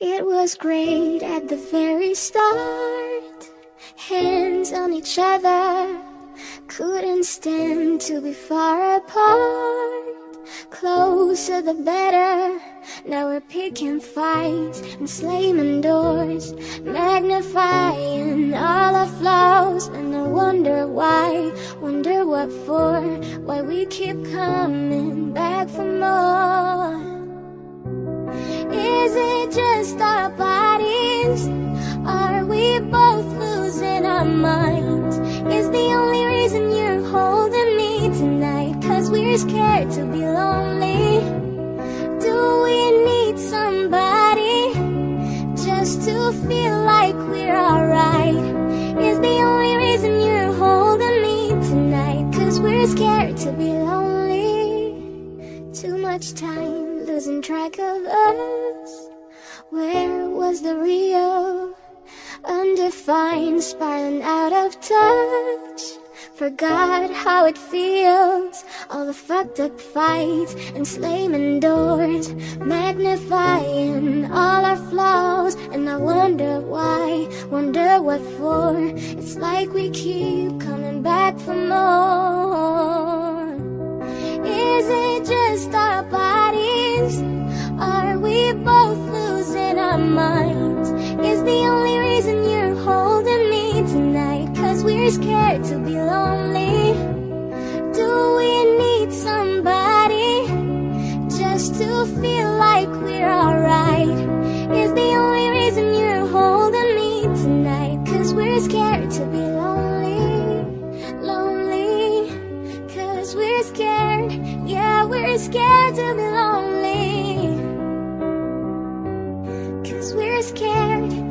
It was great at the very start. Hands on each other, couldn't stand to be far apart. Closer the better. Now we're picking fights and slamming doors, magnifying all our flaws. And I wonder why, wonder what for, why we keep coming back for our minds? Is the only reason you're holding me tonight? Cause we're scared to be lonely. Do we need somebody just to feel like we're alright? Is the only reason you're holding me tonight? Cause we're scared to be lonely. Too much time losing track of us. Where was the real? Undefined, spiraling out of touch. Forgot how it feels. All the fucked up fights and slamming doors, magnifying all our flaws. And I wonder why, wonder what for. It's like we keep coming back for more. Scared to be lonely. Do we need somebody just to feel like we're alright? Is the only reason you're holding me tonight? Cause we're scared to be lonely, lonely. Cause we're scared, yeah, we're scared to be lonely. Cause we're scared.